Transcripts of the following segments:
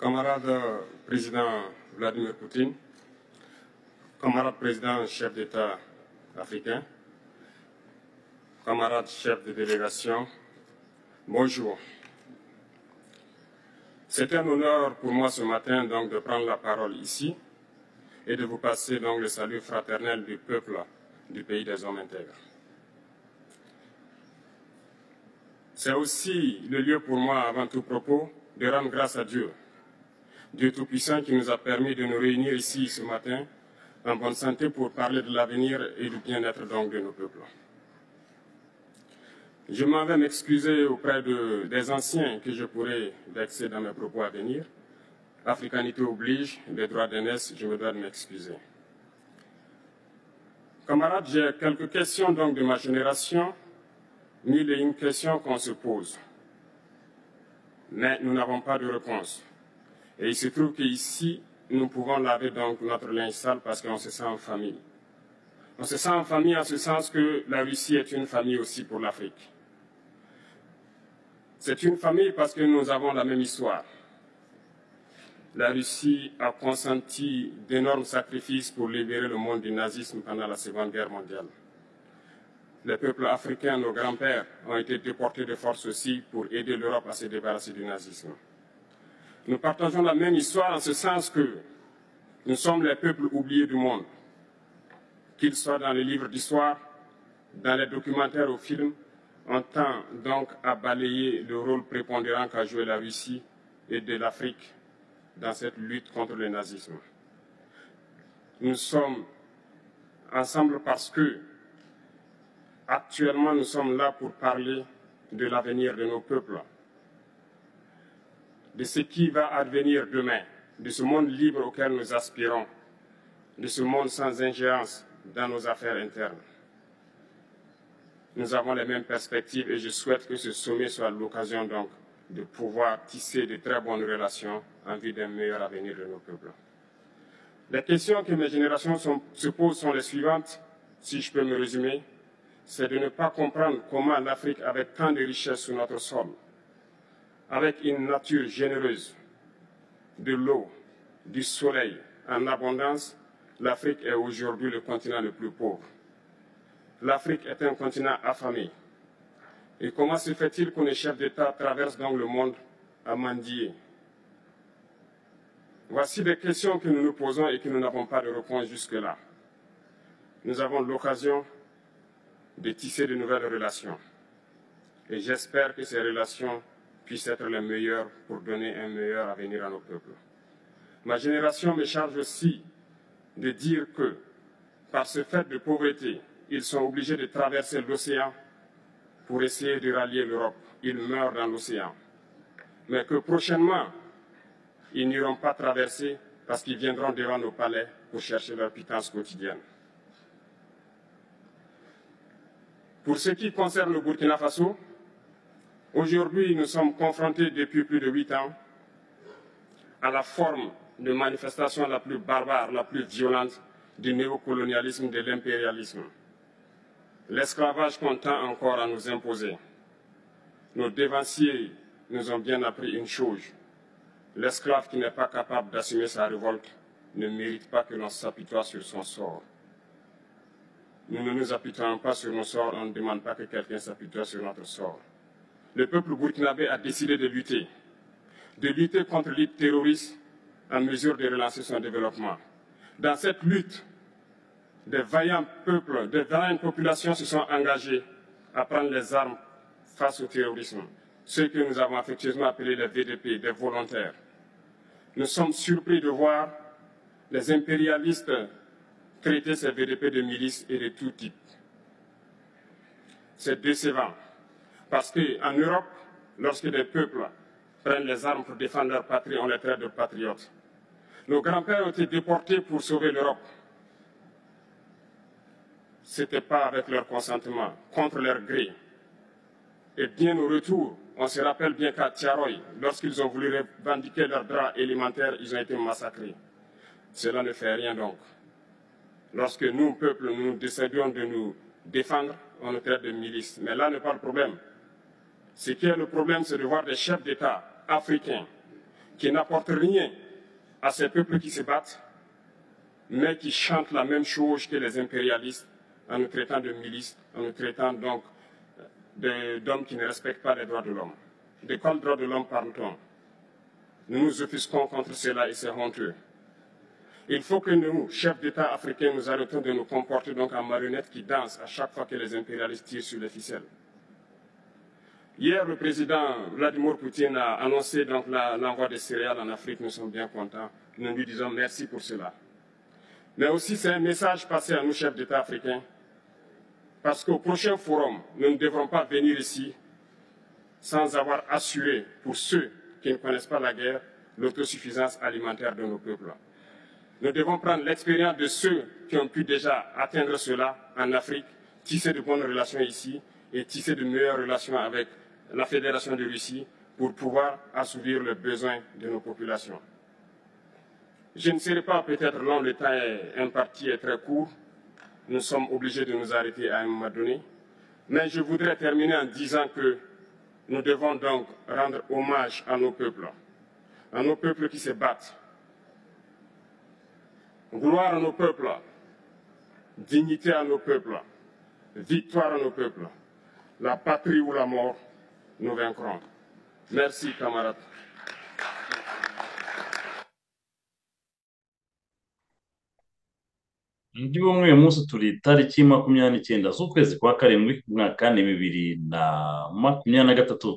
Camarade président Vladimir Poutine, camarade président chef d'État africain, camarade chef de délégation, bonjour. C'est un honneur pour moi ce matin donc de prendre la parole ici et de vous passer donc le salut fraternel du peuple du pays des hommes intègres. C'est aussi le lieu pour moi, avant tout propos, de rendre grâce à Dieu, Dieu Tout-Puissant qui nous a permis de nous réunir ici ce matin en bonne santé pour parler de l'avenir et du bien-être donc de nos peuples. Je m'en vais m'excuser auprès de, des anciens que je pourrais vexer dans mes propos à venir. Africanité oblige, les droits d'aînesse, je me dois de m'excuser. Camarades, j'ai quelques questions donc de ma génération, mille et une questions qu'on se pose. Mais nous n'avons pas de réponse. Et il se trouve qu'ici, nous pouvons laver donc notre linge sale parce qu'on se sent en famille. On se sent en famille en ce sens que la Russie est une famille aussi pour l'Afrique. C'est une famille parce que nous avons la même histoire. La Russie a consenti d'énormes sacrifices pour libérer le monde du nazisme pendant la Seconde Guerre mondiale. Les peuples africains, nos grands-pères, ont été déportés de force aussi pour aider l'Europe à se débarrasser du nazisme. Nous partageons la même histoire en ce sens que nous sommes les peuples oubliés du monde, qu'ils soient dans les livres d'histoire, dans les documentaires ou films, on tend donc à balayer le rôle prépondérant qu'a joué la Russie et de l'Afrique dans cette lutte contre le nazisme. Nous sommes ensemble parce que actuellement nous sommes là pour parler de l'avenir de nos peuples, de ce qui va advenir demain, de ce monde libre auquel nous aspirons, de ce monde sans ingérence dans nos affaires internes nous avons les mêmes perspectives et je souhaite que ce sommet soit l'occasion donc de pouvoir tisser de très bonnes relations en vue d'un meilleur avenir de nos peuples. Les questions que mes générations se posent sont les suivantes, si je peux me résumer. C'est de ne pas comprendre comment l'Afrique, avec tant de richesses sur notre sol, avec une nature généreuse, de l'eau, du soleil en abondance, l'Afrique est aujourd'hui le continent le plus pauvre l'Afrique est un continent affamé. Et comment se fait-il que les chefs d'État traversent donc le monde à mendier Voici des questions que nous nous posons et que nous n'avons pas de réponse jusque-là. Nous avons l'occasion de tisser de nouvelles relations. Et j'espère que ces relations puissent être les meilleures pour donner un meilleur avenir à nos peuples. Ma génération me charge aussi de dire que, par ce fait de pauvreté, ils sont obligés de traverser l'océan pour essayer de rallier l'Europe. Ils meurent dans l'océan. Mais que prochainement, ils n'iront pas traverser parce qu'ils viendront devant nos palais pour chercher leur pitance quotidienne. Pour ce qui concerne le Burkina Faso, aujourd'hui nous sommes confrontés depuis plus de huit ans à la forme de manifestation la plus barbare, la plus violente du néocolonialisme, de l'impérialisme l'esclavage qu'on tend encore à nous imposer. Nos dévanciers nous ont bien appris une chose. L'esclave qui n'est pas capable d'assumer sa révolte ne mérite pas que l'on s'apitoie sur son sort. Nous ne nous apitoyons pas sur nos sorts, on ne demande pas que quelqu'un s'apitoie sur notre sort. Le peuple burkinabé a décidé de lutter, de lutter contre les terroristes en mesure de relancer son développement. Dans cette lutte, des vaillants peuples, des vaillantes populations se sont engagés à prendre les armes face au terrorisme, ceux que nous avons affectueusement appelés les VDP, des volontaires. Nous sommes surpris de voir les impérialistes traiter ces VDP de milices et de tout type. C'est décevant, parce qu'en Europe, lorsque des peuples prennent les armes pour défendre leur patrie, on les traite de patriotes. Nos grands-pères ont été déportés pour sauver l'Europe ce n'était pas avec leur consentement, contre leur gré. Et bien au retour, on se rappelle bien qu'à Tiaroy, lorsqu'ils ont voulu revendiquer leurs droits élémentaires, ils ont été massacrés. Cela ne fait rien donc. Lorsque nous, peuple, nous décidons de nous défendre, on nous traite de milices. Mais là n'est pas le problème. Ce qui est le problème, c'est de voir des chefs d'État africains qui n'apportent rien à ces peuples qui se battent, mais qui chantent la même chose que les impérialistes en nous traitant de milices, en nous traitant donc d'hommes qui ne respectent pas les droits de l'homme. De quels droits de l'homme parle-t-on? Nous nous offusquons contre cela et c'est honteux. Il faut que nous, chefs d'État africains, nous arrêtons de nous comporter donc en marionnettes qui dansent à chaque fois que les impérialistes tirent sur les ficelles. Hier, le président Vladimir Poutine a annoncé l'envoi des céréales en Afrique. Nous sommes bien contents. Nous lui disons merci pour cela. Mais aussi, c'est un message passé à nous, chefs d'État africains, parce qu'au prochain forum, nous ne devrons pas venir ici sans avoir assuré, pour ceux qui ne connaissent pas la guerre, l'autosuffisance alimentaire de nos peuples. Nous devons prendre l'expérience de ceux qui ont pu déjà atteindre cela en Afrique, tisser de bonnes relations ici et tisser de meilleures relations avec la Fédération de Russie pour pouvoir assouvir les besoins de nos populations. Je ne serai pas peut-être long, le temps est imparti est très court. Nous sommes obligés de nous arrêter à un moment donné. Mais je voudrais terminer en disant que nous devons donc rendre hommage à nos peuples, à nos peuples qui se battent. Gloire à nos peuples, dignité à nos peuples, victoire à nos peuples. La patrie ou la mort, nous vaincrons. Merci, camarades. Indi bumwe uyu munsi turi tariki makumyabiri n'icyenda z'ukwezi kwa karindwi umwaka ni bibiri na makumyabiri na gatatu.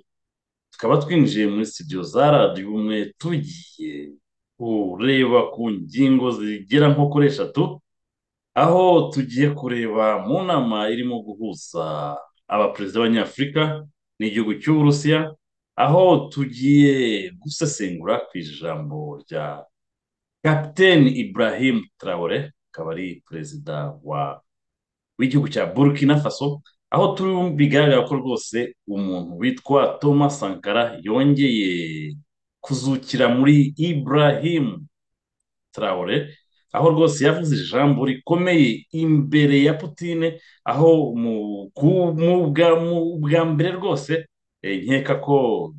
Tukaba twinjiye muri studio za radiyo ubumwe tugiye kureba ku ngingo zigera nko kuri eshatu aho tugiye kureba mu nama irimo guhuza abaperezida b'abanyafurika n'igihugu cy'uburusiya aho tugiye gusesengura ku ijambo rya kapiteni ibrahim traore akaba ari perezida wa w'igihugu cya burkina faso aho turi bigaragara ko rwose umuntu witwa thomas sankara yongeye kuzukira muri ibrahim traore aho rwose yavuze ijambo rikomeye imbere ya putine aho mu bwa mbere rwose nkeka ko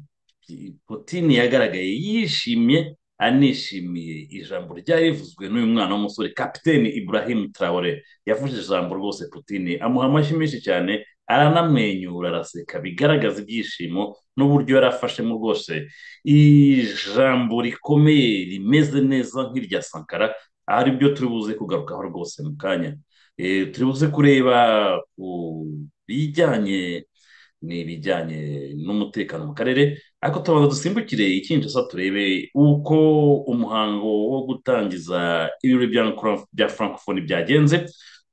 putine yagaragaye yishimye anishimiye ijambo ryari rivuzwe n'uyu mwana w'umusore kapiteni ibrahim traore yavuze ijambo rwose putine amuha amashyi menshi cyane aranamwenyura araseka. Bigaragaza ibyishimo n'uburyo yari afashemo rwose. Ijambo rikomeye rimeze neza nk'irya sankara ari byo turi buze kugarukaho rwose mu kanya. Turi buze kureba ku bijyanye n'ibijyanye n'umutekano mu karere ariko tubanza dusimbukire ikinshasa turebe uko umuhango wo gutangiza ibirori bya francophonie byagenze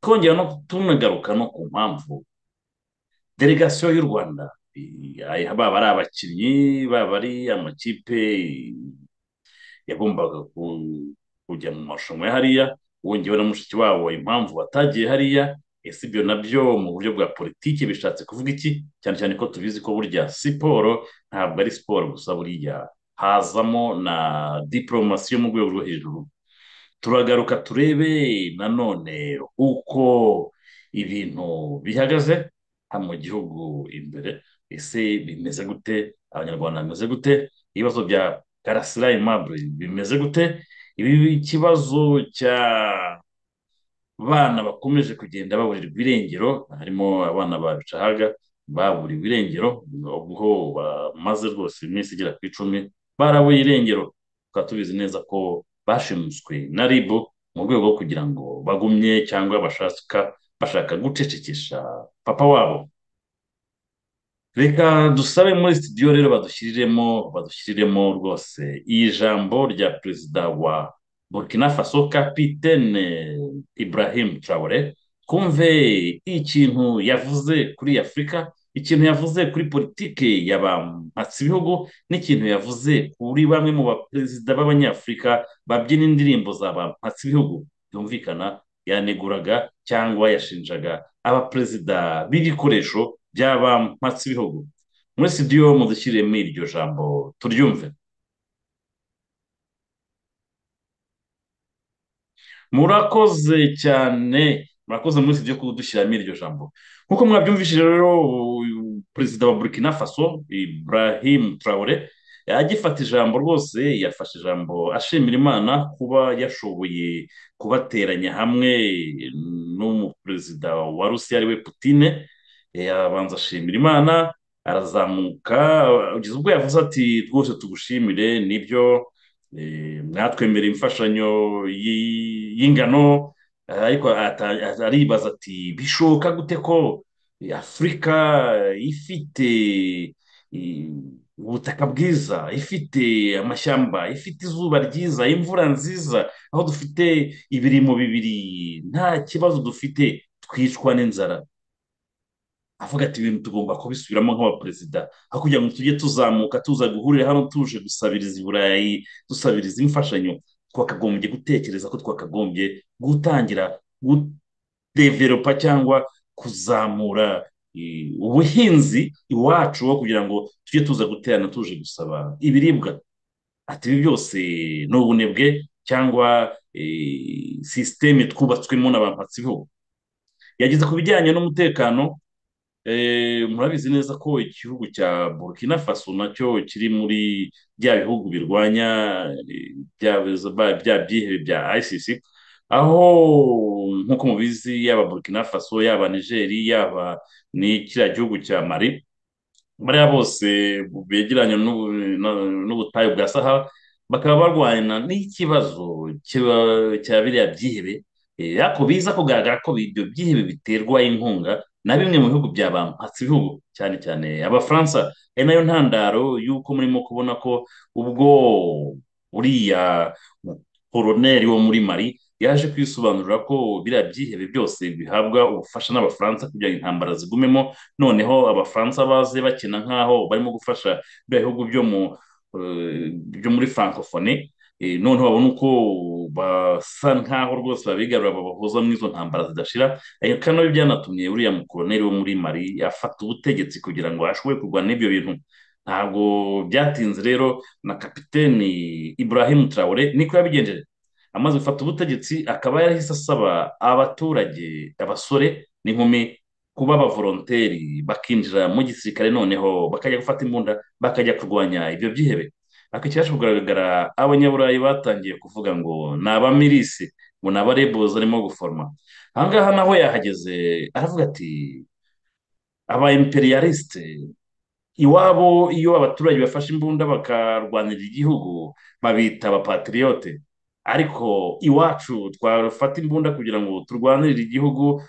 twongera no tunagaruka no ku mpamvu delegasiyo y'u rwanda. Baba ari abakinnyi baba ari amakipe yagombaga kujya mu marushanwa ya hariya wongewe na mushiki wabo impamvu batagiye hariya ese ibyo na byo mu buryo bwa politiki bishatse kuvuga iki? Cyane cyane ko tubizi ko burya siporo ntabwo ari siporo gusa buriya hazamo na diporomasi yo mu rwego rwo hejuru. Turagaruka turebe nanone uko ibintu bihagaze hano mu gihugu imbere. Ese bimeze gute? Abanyarwanda bimeze gute? Ibibazo bya karasira imabure bimeze gute? Ibi ikibazo cya bana bakomeje kugenda baburirwa irengero harimo abana ba bicahaga baburiwe irengero ubwo bamaze rwose iminsi igera ku icumi barabuye irengero. Tukaba tubizi neza ko bashimuswe na rib mu rwego rwo kugira ngo bagumye cyangwa bashaka bashaka gucecekesha papa wabo. Reka dusabe muri studio rero badushyiriremo badushyiriremo rwose iyi jambo rya perezida wa burkina faso kapitene ibrahim traore kumve ikintu yavuze kuri afurika ikintu yavuze kuri politiki yabampatse ibihugu n'ikintu yavuze kuri bamwe mu baperezida b'abanyafurika babyina indirimbo za bampatse ibihugu byumvikana yaneguraga cyangwa yashinjaga abaperezida b'ibikoresho by'abampatse ibihugu muri studio mudushyiremo iryo jambo turyumve. Murakoze cyane. Murakoze muri studio kudushyiramo iryo jambo. Nk'uko mwabyumvishije rero perezida wa burkina faso ibrahim traore agifata ijambo rwose yafashe ijambo ashimira imana kuba yashoboye kubateranya hamwe n'umuperezida wa rusiya ari we putine yabanza ashimira imana arazamuka. Ubwo yavuze ati rwose tugushimire ni byo mwatwemera imfashanyo y'ingano ariko aribaza ati bishoboka gute ko afurika ifite ubutaka bwiza ifite amashyamba ifite izuba ryiza imvura nziza aho dufite ibirimo bibiri nta kibazo dufite twicwa n'inzara? Avuga ati ibintu tugomba kubisubiramo nk'abaperezida. Aho kugira ngo tujye tuzamuka tuza guhurira hano tuje gusabiriza i burayi dusabiriza imfashanyo. Twakagombye gutekereza ko twakagombye gutangira gudeveropa cyangwa kuzamura ubuhinzi iwacu wo kugira ngo tujye tuza guterana tuje gusaba ibiribwa. Ati ibi byose ni ubunebwe cyangwa sisiteme twubatswemo n'abampatsi bihugu yageze ku bijyanye n'umutekano murabizi neza ko igihugu cya burkina faso na cyo kiri muri bya bihugu birwanya bya byihebe bya ICC aho nk'uko mubizi yaba burkina faso yaba nigeri yaba ni kiriya gihugu cya mari bariya bose begeranye n'ubutayu bwa sahara bakaba barwana n'ikibazo cya biriya byihebe. Ariko biza kugaragara ko ibyo byihebe biterwa inkunga na bimwe mu bihugu bya bampatse ibihugu cyane cyane abafaransa ari na yo ntandaro y'uko murimo kubona ko ubwo uriya koroneri wo muri mari yaje kwisobanurira ko biriya byihebe byose bihabwa ubufasha n'abafaransa kugira ngo intambara zigumemo noneho abafaransa baze bakina nk'aho barimo gufasha biriya bihugu mu byo muri francophonie. Noneho babona uko basa nk'aho rwose babigarura babahuza muri izo ntambara zidashira na byo byanatumye uriya mukoroneri wo muri mari afata ubutegetsi kugira ngo ashobore kurwana n'ibyo bintu ntabwo byatinze rero na kapiteni ibrahim traore niko yabigenjeje amaze gufata ubutegetsi akaba yarahise asaba abaturage abasore n'inkumi kuba abavoronteri bakinjira mu gisirikare noneho bakajya gufata imbunda bakajya kurwanya ibyo byihebe ariko icyaje kugaragara abanyaburayi batangiye kuvuga ngo ni abamirisi ngo ni abarebozi arimo guforoma ahangaha naho yahageze aravuga ati aba imperialiste iwabo iyo abaturage bafashe imbunda bakarwanira igihugu babita abapatiriyote ariko iwacu twafata imbunda kugira ngo turwanirire igihugu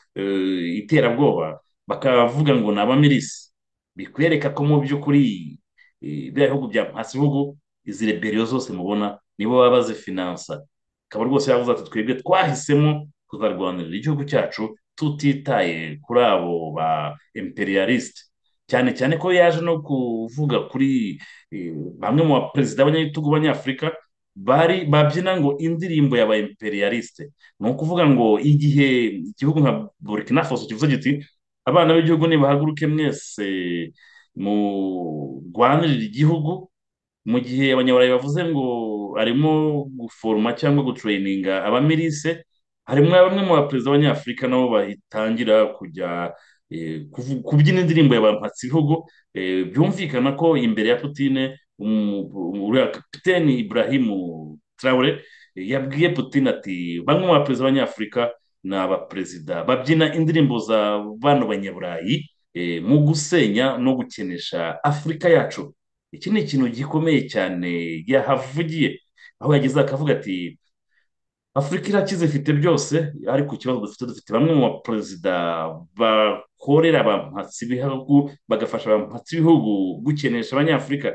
iterabwoba. Bakavuga ngo ni abamirisi bikwereka ko mu by'ukuri biriya bihugu bya bihugu izi reberiyo zose mubona nibo baba bazifinansa. Akaba rwose yavuze ati twebwe twahisemo kuzarwanirira igihugu cyacu tutitaye kuri abo ba imperialiste cyane cyane ko yaje no kuvuga kuri bamwe mu baperezida b'abanyagitugu b'abanyafurika bari babyina ngo indirimbo y'aba imperialiste ni ukuvuga ngo igihe igihugu nka burkina faso kivuze giti abana b'igihugu nibahaguruke mwese murwanirire igihugu. Mu gihe abanyaburayi bavuze ngo arimo guforoma cyangwa gutureyininga abamirise harimo bamwe mu baperezida b'abanyafurika nabo batangira kujya kubyina indirimbo y'abampatsi ibihugu byumvikana ko imbere ya putine uriya kapiteni iburahimu traore yabwiye putine ati bamwe mu baperezida b'abanyafurika ni abaperezida. Babyina indirimbo za bano banyaburayi mu gusenya no gukenesha afurika yacu. Iki ni ikintu gikomeye cyane yahavugiye. Aho yageze akavuga ati afurika irakize ifite byose ariko ikibazo dufite dufite bamwe mu baperezida bakorera abampatsi b'ibihugu bagafasha abampatsi b'ibihugu gukenesha abanyafurika.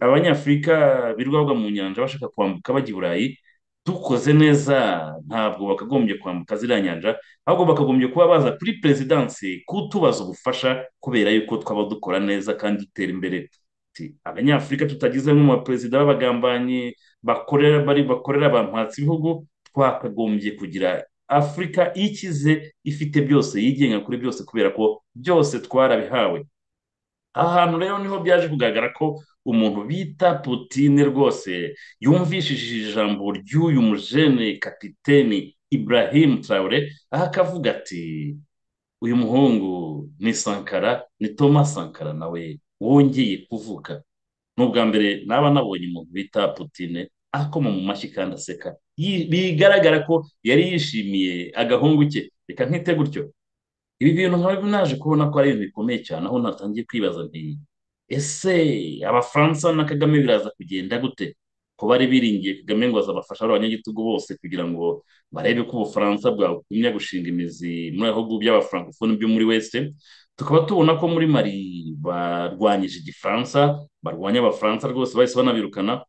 Abanyafurika birirwa mu nyanja bashaka kwambuka bajya i burayi dukoze neza ntabwo bakagombye kwambuka ziriya nyanja ahubwo bakagombye kuba baza kuri perezidansi kutubaza ubufasha kubera yuko twaba dukora neza kandi dutera imbere. Abanyafurika tutagize nk'umuperezida b'abagambanyi bakorera bari bakorera abampatsi ibihugu twakagombye kugira afurika ikize ifite byose yigenga kuri byose kubera ko byose twarabihawe. Aha hantu rero ni ho byaje kugaragara ko umuntu bita Putine rwose yumvishije ijambo ry'uyu mujene kapiteni Ibrahim Traore aho akavuga ati uyu muhungu ni Sankara ni Thomas Sankara nawe wongeye kuvuka ni ubwa mbere naba nabonye umuntu bita Putine akoma mu mashyi kandi aseka. Bigaragara ko yari yishimiye agahungu ke. Reka nkite gutyo. Ibi bintu nkaba naje kubona ko ari ibintu bikomeye cyane aho natangiye kwibaza nti ese abafaransa na kagame biraza kugenda gute? Ko bari biringiye kagame ngo azabafasha abanyagitugu bose kugira ngo barebe ko ubufaransa bwagumya gushinga imizi muri bihugu by'abafrancofone byo muri wese tukaba tubona ko muri mari barwanyije igifaransa barwanya abafaransa rwose bahise banabirukana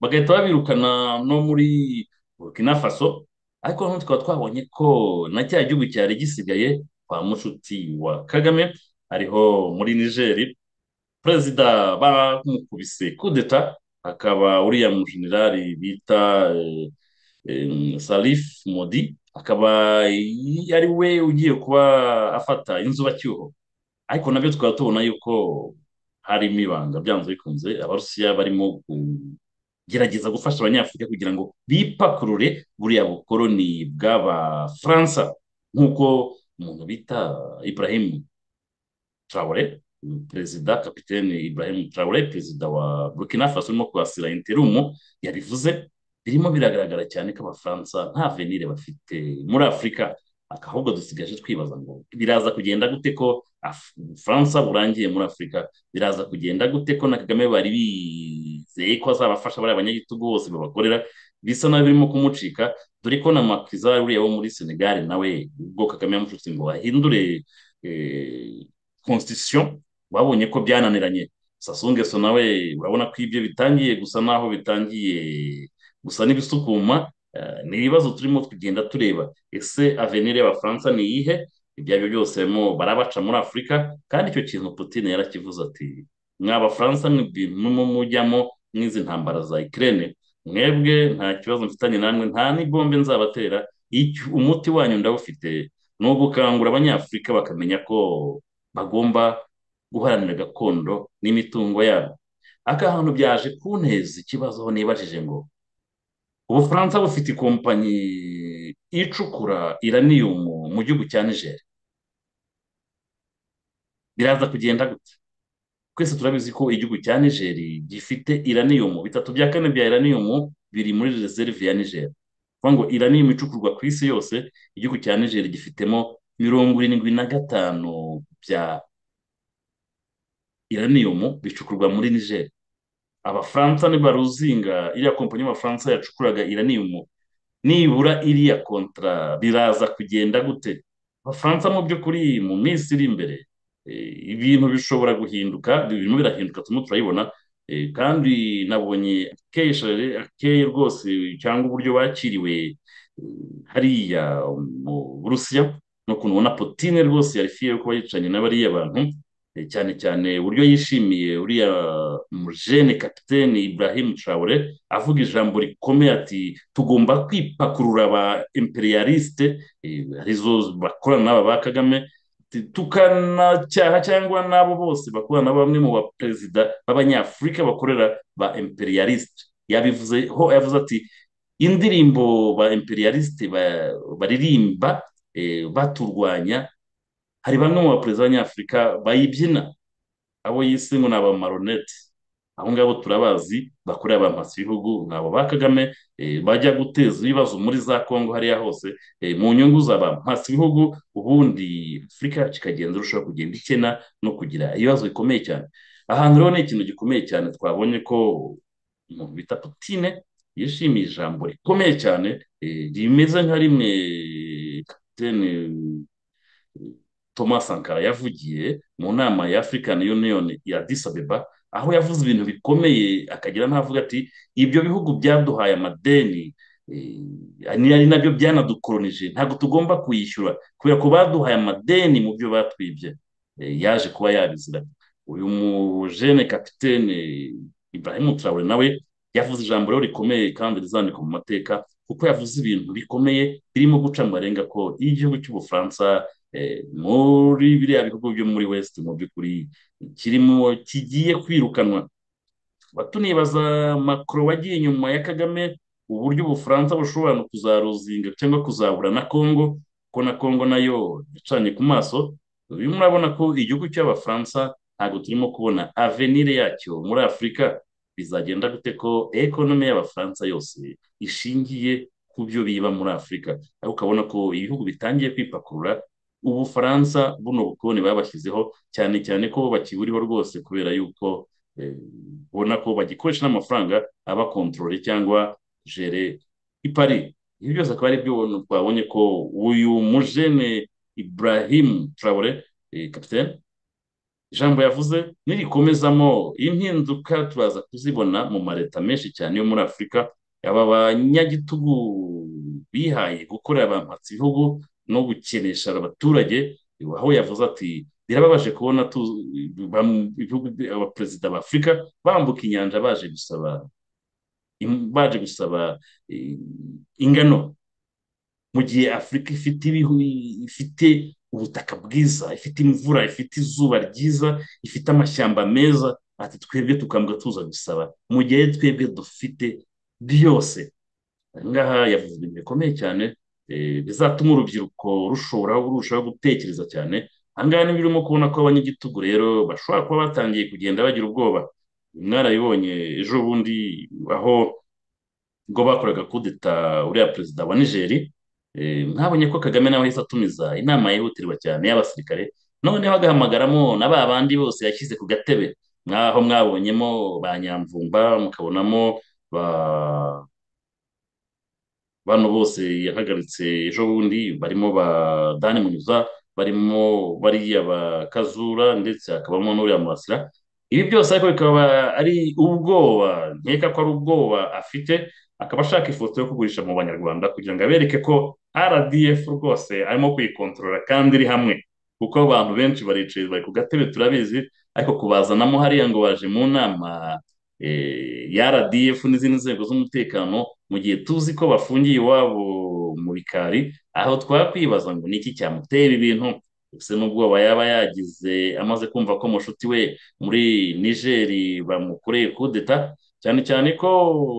bagahita babirukana no muri burkina faso ariko noneho tukaba twabonye ko na cya gihugu cyari gisigaye kwa mushuti wa kagame ariho muri nigeri perezida bamukubise kudeta akaba uriya mujenerali bita salif modi akaba ari we ugiye kuba afata inzubacyuho ariko na byo tukaba tubona yuko harimo ibanga byanze bikunze abarusiya barimo gerageza gufasha abanyafurika kugira ngo bipakurure buriya bukoroni bw'abafaransa. Nk'uko umuntu bita Ibrahim Traore perezida kapitene Ibrahim Traore perezida wa Burkina Faso urimo kwasira interumu yabivuze. Birimo biragaragara cyane ko abafaransa nta venire bafite muri afurika ahubwo dusigaje twibaza ngo biraza kugenda gute ko ubufaransa burangiye muri afurika biraza kugenda gute ko na kagame bari bizeye ko azabafasha bariya abanyagitugu bose babakorera? Bisa nabi birimo kumucika dore ko na makiza uriya wo muri senegal nawe ubwo kagame yamushutse ngo ahindure constitution babonye ko byananiranye. Sasungeso nawe urabona ko ibyo bitangiye gusa naho bitangiye gusa n'ibisukuma ni ibibazo turimo tugenda tureba. Ese avenir y'abafaransa ni iyihe? Ibyo ari byo byose barimo barabaca muri afurika kandi icyo kintu Putin yarakivuze ati mwa bafaransa ibintu mujyamo nk'izi ntambara za ikirere mwebwe nta kibazo mfitanye namwe nta n'ibombe nzabatera. Umuti wanyu ndawufite. Ni ugukangura abanyafurika bakamenya ko bagomba guharanira gakondo n'imitungo yabo. Aka hantu byaje kunteza ikibazo nibajije ngo ubufaransa bufite ikompanyi icukura iraniyumu mu gihugu cya niger. Biraza kugenda gute twese turabizi ko igihugu cya niger gifite iraniyumu bitatu bya kane bya iraniyumu biri muri reserve ya niger. Kuvuga ngo iraniyumu icukurwa ku isi yose igihugu cya niger gifitemo mirongo irindwi na gatanu bya iraniyumu bicukurwa muri niger. Abafaransa nibaruzinga iriya kompanyi y'abafaransa yacukuraga iraniyumu nibura iriya kontara biraza kugenda gute? Abafaransa mu by'ukuri mu minsi iri imbere ibintu bishobora guhinduka birimo birahinduka turimo turayibona kandi nabonye akeye rwose cyangwa uburyo bakiriwe hariya mu burusiya n'ukuntu ubona potine rwose yari fiye kuba yicaranye n'abariya bantu. Cyane cyane uburyo yishimiye uriya mujene kapitene Ibrahim Traore avuga ijambo rikomeye ati tugomba kwipakurura aba imperialiste. Arizo bakorana n'aba ba Kagame. Tukanacyaha cyangwa n'abo bose bakorana na bamwe mu baperezida b'abanyafurika bakorera ba imperialiste. Yabivuze ho yavuze ati indirimbo ba imperialiste baririmba baturwanya hari bamwe mu baperezida b'abanyafurika bayibyina. Abo yise ngo ni abamaronete abo ngabo turabazi bakorera abamasi b'ibihugu nk'abo ba kagame bajya guteza ibibazo muri za kongo hariya hose mu nyungu z'abamasi b'ibihugu ubundi afurika yacu ikagenda irushaho kugenda ikena no kugira ibibazo bikomeye cyane. Ahantu rero ni ikintu gikomeye cyane twabonye ko umuntu bita putine yishimiye ijambo rikomeye cyane rimeze nka rimwe kapitene Thomas Sankara yavugiye mu nama ya African Union ya Addis Abeba aho yavuze ibintu bikomeye akagira n'avuga ati ibyo bihugu byaduhaye amadeni ari na byo byanadukoronije. Ntabwo tugomba kuyishyura kubera ko baduhaye amadeni mu byo batwibye. Yaje kuba yabizira. Uyu mujene kapitene Ibrahim Traore nawe yavuze ijambo rero rikomeye kandi rizandikwa mu mateka kuko yavuze ibintu bikomeye birimo guca amarenga ko igihugu cy'ubufaransa muri biriya bihugu byo muri west mu by'ukuri kirimo kigiye kwirukanwa tuba tunibaza makoro wagiye inyuma ya kagame uburyo ubufaransa bushobora kuzaruzinga cyangwa kuzahura na kongo kuko na kongo na yo yacanye ku maso urimo urabona ko igihugu cy'abafaransa ntabwo turimo kubona avenire yacyo muri afurika bizagenda gute ko ekonomi y'abafaransa yose ishingiye ku byo biba muri afurika ariko ukabona ko ibihugu bitangiye kwipakurura ubufaransa buno bukoloni babashyizeho cyane cyane ko bakiburiho rwose kubera yuko ubona ko bagikoresha n'amafaranga abakontorore cyangwa jere ipari ibi byose akaba ari byo twabonye ko uyu mujene Ibrahim Traore kapitene ijambo yavuze nirikomezamo. Impinduka turaza kuzibona mu maleta menshi cyane yo muri afurika aba banyagitugu bihaye gukorera abampatsi ibihugu no gukenesha abaturage aho yavuze ati birababaje kubona abaperezida ba afurika bambuka inyanja baje gusaba baje gusaba ingano. Mu gihe afurika ifite ifite ubutaka bwiza ifite imvura ifite izuba ryiza ifite amashyamba meza ati twebwe tukambwa tuza gusaba. Mu gihe twebwe dufite byose. Aha ngaha yavuze ibintu bikomeye cyane bizatuma urubyiruko rushobora kurushaho gutekereza cyane aha ngaha niba urimo kubona ko abanyagitugu rero bashobora kuba batangiye kugenda bagira ubwoba. Mwarabibonye ejo bundi aho ubwo bakoraga kudeta uriya perezida wa nigeri mwabonye ko kagame nawe yahise atumiza inama yihutirwa cyane y'abasirikare noneho agahamagaramo na ba bandi bose yashyize ku gatebe. Mwaho mwabonyemo ba nyamvumba mukabonamo ba bano bose yahagaritse ejo bundi barimo ba dani munyuza barimo bariya ba kazura ndetse hakabamo n'uriya murasira ibi byose ariko bikaba ari ubwoba nkeka ko ari ubwoba afite akaba ashaka ifoto yo kugurisha mu banyarwanda kugira ngo abereke ko rdf rwose arimo kuyikontorora kandi iri hamwe. Kuko abantu benshi baricaye bari ku gatebe turabizi ariko kubazanamo hariya ngo baje mu nama ya rdf n'izindi nzego z'umutekano mu gihe tuzi ko bafungiye iwabo mu bikari aho twakwibaza ngo ni iki cyamutera ibintu? Ese n'ubwoba yaba yagize amaze kumva ko mushuti we muri nigeri bamukoreye kudeta cyane cyane ko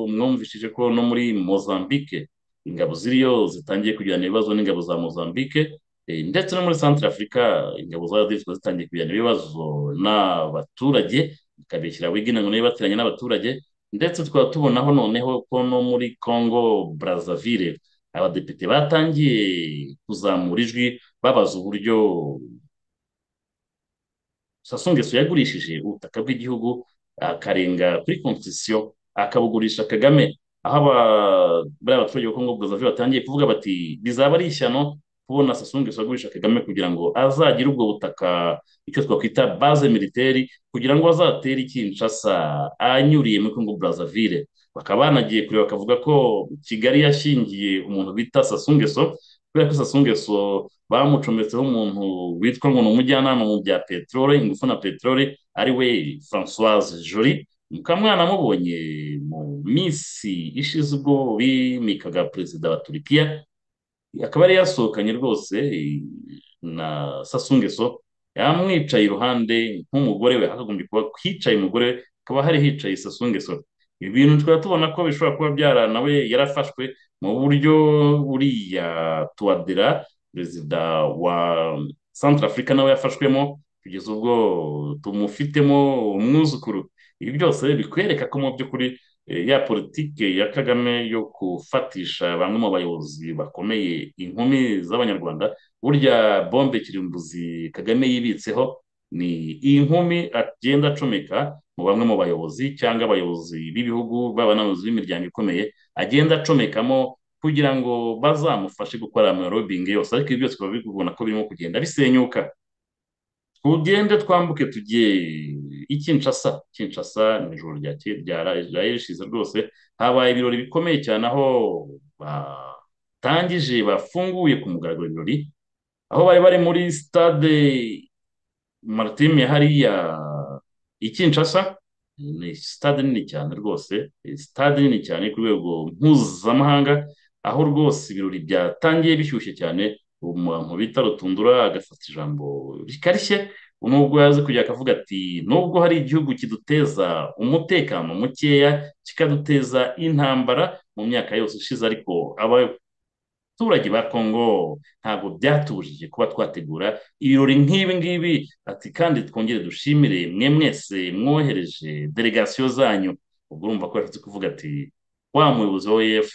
mwumvishije ko no muri mozambique ingabo ziriyo zitangiye kugirana ibibazo n'ingabo za mozambique ndetse no muri centre afurika ingabo za zitangiye kugirana ibibazo n'abaturage ikabishyira wigina ngo niba bateranye n'abaturage ndetse tukaba tubonaho noneho ko no muri congo brazzaville abadepite batangiye kuzamura ijwi babaza uburyo sasungeso yagurishije ubutaka bw'igihugu akarenga kuri konstitusiyo akabugurisha kagame. Aho bariya abaturage ba congo brazzaville batangiye kuvuga bati bizaba ari ishyano kubona sasungeso agurisha kagame kugira ngo azagire ubwo butaka icyo twakwita base militeri kugira ngo azatere ikinshasa anyuriye muri congo brazzaville. Bakaba banagiye kureba bakavuga ko kigali yashingiye umuntu bita sasungeso kubera ko sasungeso bamucometseho umuntu witwa ngo ni umujyanama mu bya peteroli ingufu na peteroli ari we francoise jolie mukamwana mubonye mu minsi ishize ubwo bimikaga perezida wa turikiya akaba yari yasohokanye rwose na sasungeso yamwicaye iruhande nk'umugore we hakagombye kuba hicaye umugore we hakaba hari hicaye sasungeso ibi bintu tukaba tubona ko bishobora kuba byara nawe yarafashwe mu buryo buriya tuwadera perezida wa centre afurika nawe yafashwemo kugeza ubwo tumufitemo umwuzukuru. Ibi byose bikwereka ko mu by'ukuri ya politike ya kagame yo gufatisha bamwe mu bayobozi bakomeye inkumi z'abanyarwanda burya bombe kirimbuzi kagame yibitseho ni inkumi agenda acomeka mu bamwe mu bayobozi cyangwa abayobozi b'ibihugu baba n'abayobozi b'imiryango ikomeye agenda acomekamo kugira ngo bazamufashe gukora amarobingi yose. Ariko ibi byose tukaba bibona ko birimo kugenda bisenyuka. Tugende twambuke tujye i Kinshasa. Kinshasa ni ijoro ryari rishize rwose. Habaye ibirori bikomeye cyane aho batangije bafunguye ku mugaragaro ibirori aho bari bari muri stade maritime hariya i Kinshasa. Ni stade nini cyane rwose stade nini cyane ku rwego mpuzamahanga aho rwose ibirori byatangiye bishyushye cyane. Umuntu bita rutundura agafata ijambo rikarishye nubwo yazi kujya akavuga ati nubwo hari igihugu kiduteza umutekano mukeya kikaduteza intambara mu myaka yose ishize ariko abaturage ba kongo ntabwo byatubujije kuba twategura ibirori nk'ibi ngibi. Ati kandi twongere dushimire mwe mwese mwohereje delegasiyo zanyu. Ubwo urumva ko yashatse kuvuga ati wa muyobozi wa oef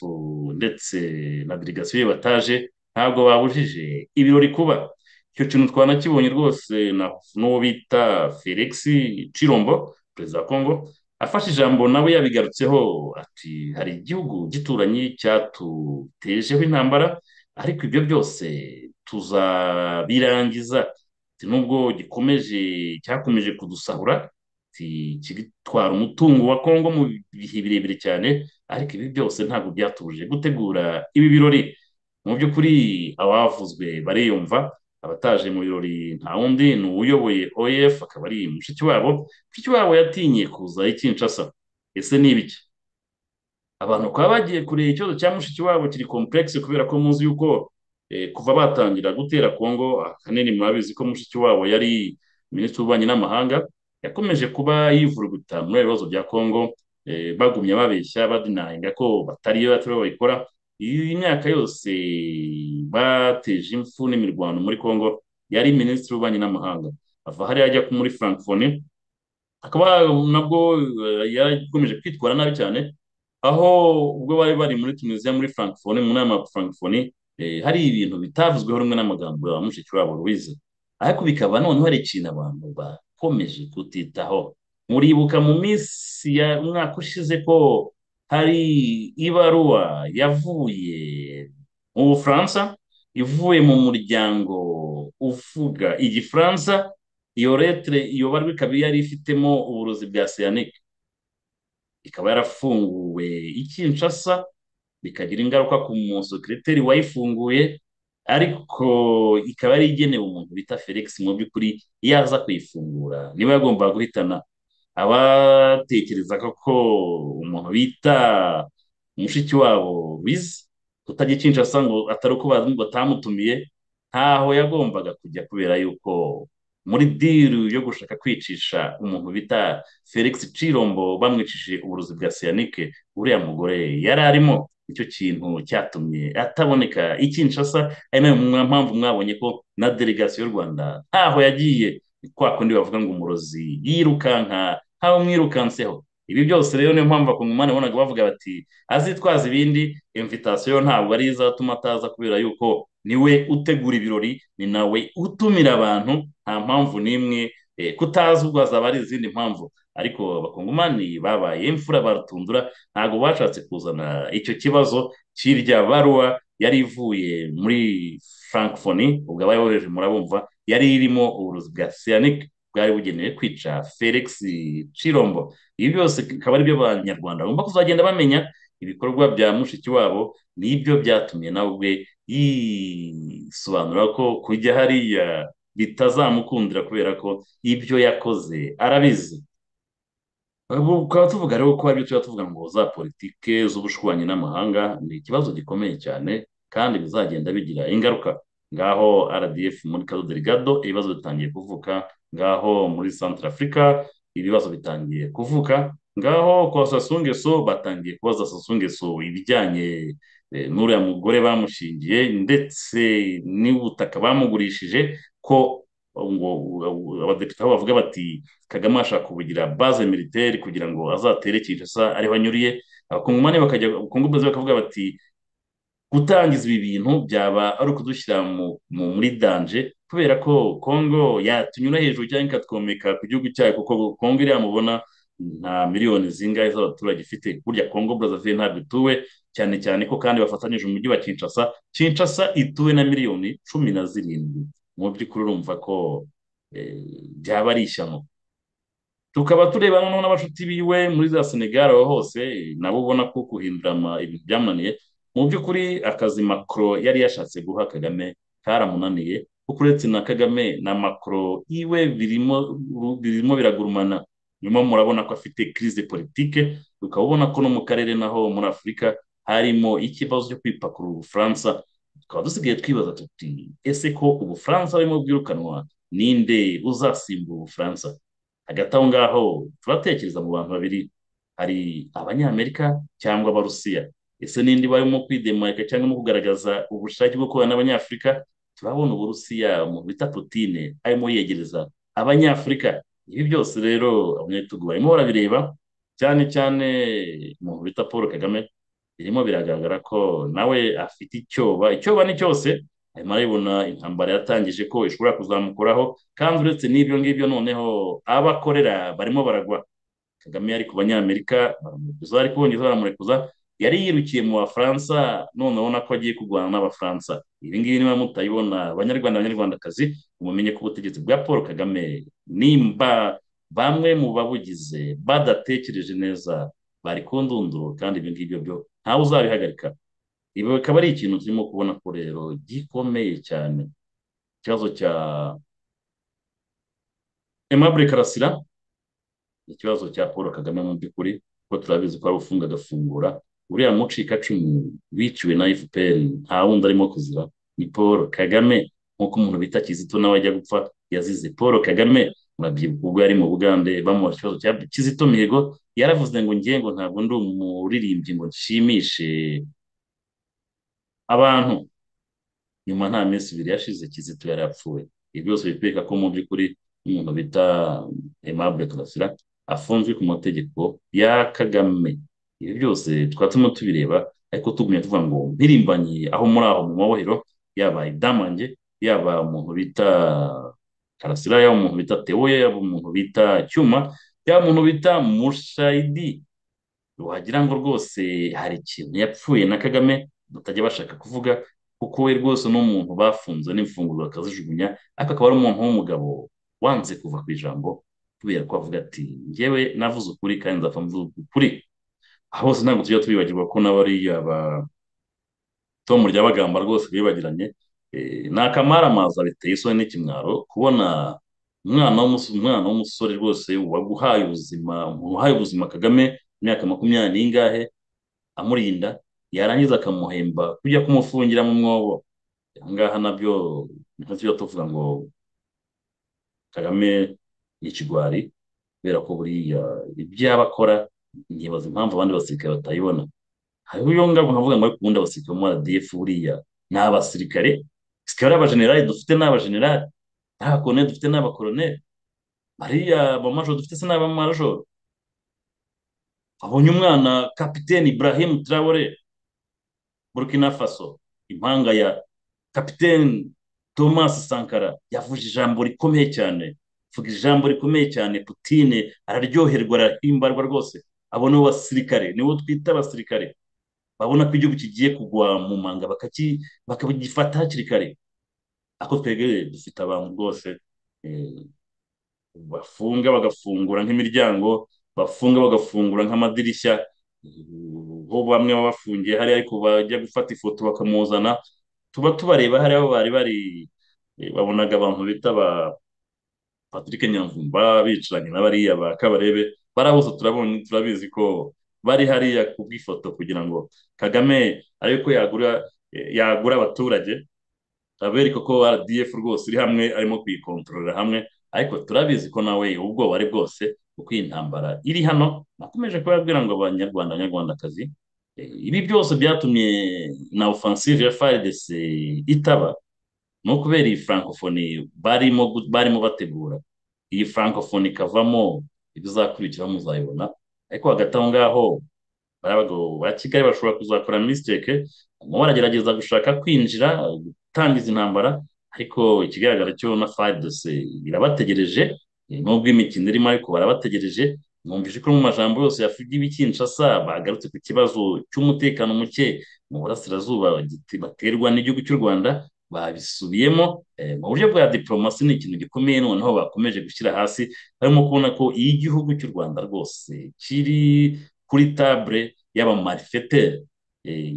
ndetse na delegasiyo ye bataje ntabwo babujije ibirori kuba. Icyo kintu twanakibonye rwose n'uwo bita felix cirombo perezida wa kongo afashe ijambo nawe yabigarutseho. Ati hari igihugu gituranyi cyatutejeho intambara ariko ibyo byose tuzabirangiza. Nubwo gikomeje cyakomeje kudusahura kigitwara umutungo wa kongo mu bihe birebire cyane ariko ibi byose ntabwo byatuje gutegura ibi birori. Mu by'ukuri abavuzwe bariyumva abataje mu birori nta wundi ni uyoboye oef akaba ari mushiki wabo. Mushiki wabo yatinye kuza ikinshasa ese ni ibiki abantu bakaba bagiye kureba ikibazo cya mushiki wabo kiri komplekisi kubera ko muzi yuko kuva batangira gutera kongo ahanini murabizi ko mushiki wabo yari minisitiri w'ububanyi n'amahanga yakomeje kuba yivuruguta muri ibibazo bya kongo bagumye babeshya badinayinga ko batariyo batari babikora. Iyi myaka yose bateje impfu n'imirwano muri congo yari minisitiri w'ububanyi n'amahanga. Ava hariya ajya muri frankfoni akaba nabwo yakomeje kwitwara nabi cyane aho ubwo bari bari muri tunisiya muri frankfoni mu nama ya frankfoni hari ibintu bitavuzweho rumwe n'amagambo ya mushiki wabo louise. Ariko bikaba noneho hari ikintu abantu bakomeje kutitaho. Muribuka mu minsi ya mwaka ushize ko hari ibaruwa yavuye mu bufaransa ivuye mu muryango uvuga igifaransa iyo letere iyo barwa ikaba yari ifitemo uburozi bwa siyanike ikaba yarafunguwe ikinshasa bikagira ingaruka ku musekiriteri wayifunguye ariko ikaba yari igenewe umuntu bita felix mu by'ukuri yaza kuyifungura. Niba yagombaga guhitana abatekerezaga ko umuntu bita mushiki wabo bizi kutajya ikinshasa ngo atari uko batamutumiye ntaho yagombaga kujya kubera yuko muri diru yo gushaka kwicisha umuntu bita felix cirombo bamwicishije uburozi bwa siyanike uriya mugore yari arimo. Icyo kintu cyatumye ataboneka ikinshasa ari na yo mpamvu mwabonye ko na delegasiyo y'u rwanda ntaho yagiye. Kwa kundi bavuga ngo umurozi yirukanka ntawe mwirukanseho ibi byose rero niyo mpamvu abakongomani bonaga bavuga bati azitwaza ibindi imvitasiyo ntabwo ari izatuma ataza kubera yuko ni we utegura ibirori ni nawe utumira abantu nta mpamvu n'imwe kutazi ubwo hazaba ari izindi mpamvu. Ariko abakongomani babaye imfura baratundura ntabwo bashatse kuzana icyo kibazo. Cy'irya baruwa yari ivuye muri frankfoni ubwo abayoboreje murabumva yari irimo uburozi bwa siyanike bwari bugenewe kwica felix cirombo ibi byose bikaba ari byo abanyarwanda bagomba kuzagenda bamenya ibikorwa bya mushiki wabo ni byo byatumye nawe ubwe yisobanura ko kujya hariya bitazamukundira kubera ko ibyo yakoze arabizi. Ukaba tuvuga rero ko ari byo tuba tuvuga ngo za politike z'ubushwanyi n'amahanga ni ikibazo gikomeye cyane kandi bizagenda bigira ingaruka. Ngaho rdf muri kado delegado ibibazo bitangiye kuvuka. Ngaho muri centre africa ibibazo bitangiye kuvuka. Ngaho kwa sasungeso batangiye kubaza sasungeso ibijyanye n'uriya mugore bamushingiye ndetse n'ubutaka bamugurishije ko ngo abadepite aho bavuga bati kagame ashaka kubugira base militaire kugira ngo azatere kinshasa ariho anyuriye. Abakongomani bakajya kongo bakavuga bati gutangiza ibi bintu byaba ari ukudushyira muri danje kubera ko kongo yatunyura hejuru cyangwa ikatwomeka ku gihugu cyayo kuko kongo iriya mubona nta miliyoni zingahe z'abaturage ifite. Burya kongo brazzaville ntabwo ituwe cyane cyane ko kandi bafatanyije umujyi wa kinshasa. Kinshasa ituwe na miliyoni cumi na zirindwi. Mu by'ukuri urumva ko byaba ari ishyano. Tukaba tureba noneho n'abashuti biwe muri za senegal aho hose nabo ubona ko guhindura ibintu byamunaniye mu by'ukuri akazi makoro yari yashatse guha kagame karamunaniye kuko uretse na kagame na makoro iwe birimo birimo biragurumana. Nyuma murabona ko afite crise politike ukaba ubona ko no mu karere naho muri afurika harimo ikibazo cyo kwipakurura ubufaransa tukaba dusigaye twibaza tuti ese ko ubufaransa burimo bwirukanwa? Ninde uzasimbura ubufaransa hagati aho ngaho turatekereza mu bantu babiri. Hari abanyamerika cyangwa abarusiya. Ese ninde barimo kwidemarika cyangwa no kugaragaza ubushake bwo kubana n'abanyafurika turabona uburusiya umuntu bita putine arimo yegereza abanyafurika ibi byose rero abanyagihugu barimo barabireba cyane cyane umuntu bita paul kagame birimo biragaragara ko nawe afite icyoba. Icyoba ni cyose. Arimo arabibona intambara yatangije ko ishobora kuzamukuraho kandi uretse n'ibyo ngibyo noneho abo akorera barimo baragwa. Kagame yari ku banyamerika baramurekuza ariko bongeza baramurekuza. Yari yirukiye mu bafaransa none ubona ko agiye kurwana n'abafaransa ibi ngibi niba mutayibona abanyarwanda abanyarwandakazi mumenye ko ubutegetsi bwa paul kagame nimba bamwe mu babugize badatekereje neza bari ku ndunduro kandi ibi ngibyo byo ntawe uzabihagarika. Ibi bikaba ari ikintu turimo kubona ko rero gikomeye cyane. Ikibazo cya Aimable Karasira ikibazo cya paul kagame mu by'ukuri kuko turabizi ko ari ufunga agafungura uriya mucikacumu biciwe na fpr nta wundi arimo kuzira. Ni paul kagame nk'uko umuntu bita kizito nawe ajya gupfa yazize. Paul kagame murabyibuka ubwo yari mu bugande bamuha ikibazo cya kizito mihigo yaravuze ngo ngiye ngo ntabwo ndi umuririmbyi ngo nshimishe abantu. Nyuma nta minsi ibiri yashize kizito yari yapfuye ibi byose bitwereka ko mu by'ukuri umuntu bita Aimable Karasira afunzwe ku mategeko ya Kagame. Ibi byose twaba turimo tubireba ariko tugumye tuvuga ngo mpirimbanyi aho muri aho mu mabohero yaba idamange yaba umuntu bita Karasira yaba umuntu bita Theo yaba umuntu bita Cyuma yaba umuntu bita Mushayidi wagira ngo rwose hari ikintu yapfuye na Kagame batajya bashaka kuvuga kuko we rwose n'umuntu bafunze n'imfunguro bakazijugunya ariko akaba ari umuntu w'umugabo wanze kuva ku ijambo kubera ko avuga ati ngewe navuze ukuri kandi nzapfa mvuze ukuri. Hose ntabwo tujya tubibagirwa ko n'abariya ba tom ryabagamba rwose bibagiranye. Ni akamaramaza biteye isoni n'ikimwaro kubona umwana w'umusore rwose waguhaye ubuzima uhaye ubuzima kagame imyaka makumyabiri n'ingahe amurinda yarangiza akamuhemba kujya kumufungira mu mwobo. Aha ngaha na byo ni ho tujya tuvuga ngo kagame ikigwari kubera ko buriya ibyaba akora ntibaza impamvu abandi basirikare batayibona. Hariho iyo ngabo nkavuga ngo ariko ubundi abasirikare bo muri RDF buriya. Ni abasirikare. Sikari abajenerali dufite ni abajenerali nta bakoloneli dufite ni abakoloneli bariya abamajoro dufite se ni abamajoro abonye umwana kapiteni Ibrahim Traore Burkina Faso. Impanga ya kapiteni Thomas Sankara. Yavuze ijambo rikomeye cyane. Vuga ijambo rikomeye cyane. Putine araryoherwa arahimbarwa rwose. Abo ni basirikare nibo twita abasirikare babona ko igihugu kigiye kugwa mu manga bakagifata hakiri kare. Ako twebwe dufite abantu rwose bafunga bagafungura nk'imiryango bafunga bagafungura nk'amadirishya bo bamwe baba bafungiye hariya ariko bajya gufata ifoto bakamuzana. Tuba tubareba hariya aho bari bari babonaga abantu bita ba Patrick Nyamvumba bicaranye na bariya ba Kabarebe. Barabuze turabonye turabizi ko bari hariya ku bw'ifoto kugira ngo Kagame ariko yagura yagura abaturage. Abereka ko RDF rwose iri hamwe arimo kuyikontorora hamwe. Ariko turabizi ko nawe ubwoba ari bwose kuko iyi ntambara iri hano. Nakomeje kubabwira ngo abanyarwanda abanyarwandakazi ibi byose byatumye na offensive ya FARDC itaba. Ni ukubera iyi francophonie barimo barimo bategura. Iyi francophonie ikavamo ibizakurikiraho muzayibona ariko hagati aho ngaho abagabo ba kigali bashobora kuzakora mistake. Barimo baragerageza gushaka kwinjira gutangiza intambara. Ariko ikigaragara cyo na FARDC irabategereje. Nubwo imikino irimo ariko barabategereje. Mwumvise ko mu majambo yose yavugiwe Kinshasa bagarutse ku kibazo cy'umutekano muke mu burasirazuba baterwa n'igihugu cy'u Rwanda. Babisubiyemo mu buryo bwa diplomasi ni ikintu gikomeye noneho bakomeje gushyira hasi barimo kubona ko iyo igihugu cy'u Rwanda rwose kiri kuri table y'abamarifeteri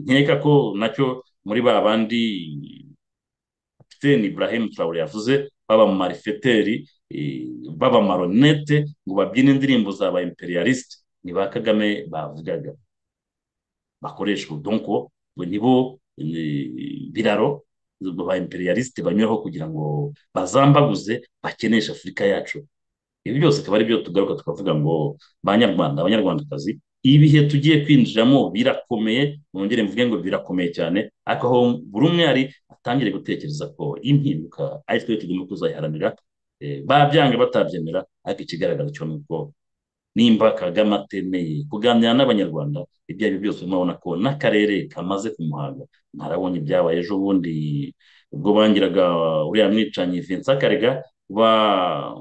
nkeka ko na cyo muri ba bandi kapiteni Ibrahim Traore yavuze b'abamarifeteri b'abamaronete ngo babyine indirimbo za ba imperialiste ni ba Kagame bavugaga. Bakoreshwa donko ngo nibo biraro ba imperialisite banyuraho kugira ngo bazambaguze bakeneshe afurika yacu. Ibi byose akaba ari byo tugaruka tukavuga ngo banyarwanda abanyarwandakazi ibihe tugiye kwinjiramo birakomeye mwongere mvuge ngo birakomeye cyane ariko aho buri umwe ari atangire gutekereza ko impinduka ari twe tugomba kuzayiharanira babyanga batabyemera ariko ikigaragara cyo ni uko nimba kagame atemeye kuganira n'abanyarwanda ibyo ari byo byose murabona ko n'akarere kamaze kumuhaga. Ntarabonye ibyabaye ejo bundi. Ubwo bangiraga uriya mwicanyi Vincent Karega ba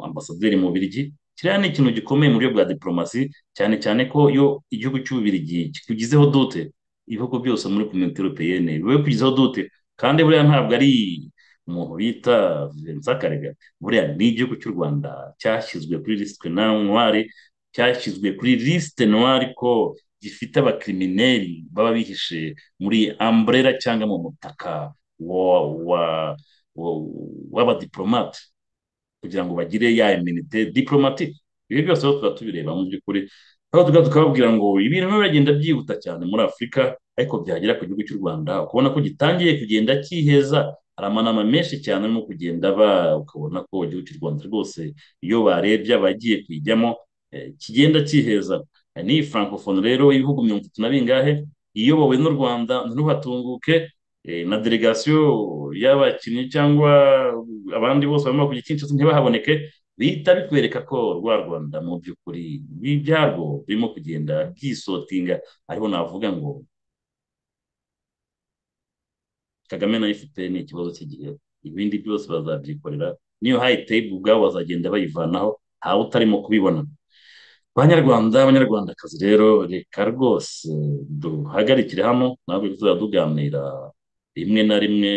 ambasaderi mu Birigi kiriya ni ikintu gikomeye mu buryo bwa diplomasi cyane cyane ko iyo igihugu cy'ububirigi kikugizeho dute ibihugu byose muri komite europeyene biba kugizeho dute kandi buriya ntabwo ari umuntu bita Vincent Karega buriya ni igihugu cy'u Rwanda cyashyizwe kuri lisite noire cyashyizwe kuri lisite noire ko gifite abakrimineri baba bihishe muri ambrera cyangwa mu mutaka w'abadiplomate kugira ngo bagire ya iminite diplomatique. Ibi byose rero tuba tubireba mu by'ukuri aho tuba tukababwira ngo ibintu biba biragenda byihuta cyane muri afurika ariko byagera ku gihugu cy'u rwanda ukabona ko gitangiye kugenda cyiheza hari amanama menshi cyane arimo kugenda aba ukabona ko igihugu cy'u rwanda rwose iyo barebye abagiye kuyijyamo kigenda cyiheza ni francophone rero ibihugu mirongo itatu na bingahe iyobowe n'u rwanda ntiruhatunguke na delegasiyo y'abakinnyi cyangwa abandi bose barimo kujya Kinshasa ntibahaboneke bihita bikwereka ko rwa rwanda mu by'ukuri byarwo birimo kugenda byisotinga ariho navuga ngo kagame na yo ifite ni ikibazo cy'igihe ibindi byose bazabyikorera niyo hayiteyibu ubwabo bazagenda bayivanaho ntawe utarimo kubibona. Banyarwanda abanyarwandakazi rero reka rwose duhagarikire hano ntabwo tuzajya tuganira rimwe na rimwe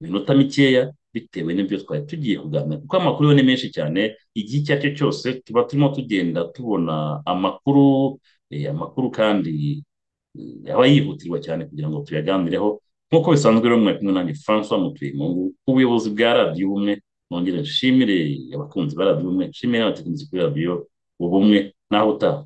iminota mikeya bitewe n'ibyo twari tugiye kuganira. Kuko amakuru yo ni menshi cyane igihe icyo ari cyo cyose tuba turimo tugenda tubona amakuru amakuru kandi aba yihutirwa cyane kugira ngo tuyaganireho. Nk'uko bisanzwe rero mwari kumwe nanjye francois mutuyemungu ubuyobozi bwa radiyo ubumwe nongere nshimire abakunzi ba radiyo ubumwe nshimire n'abatekinisi kuri radiyo ubumwe naho utaha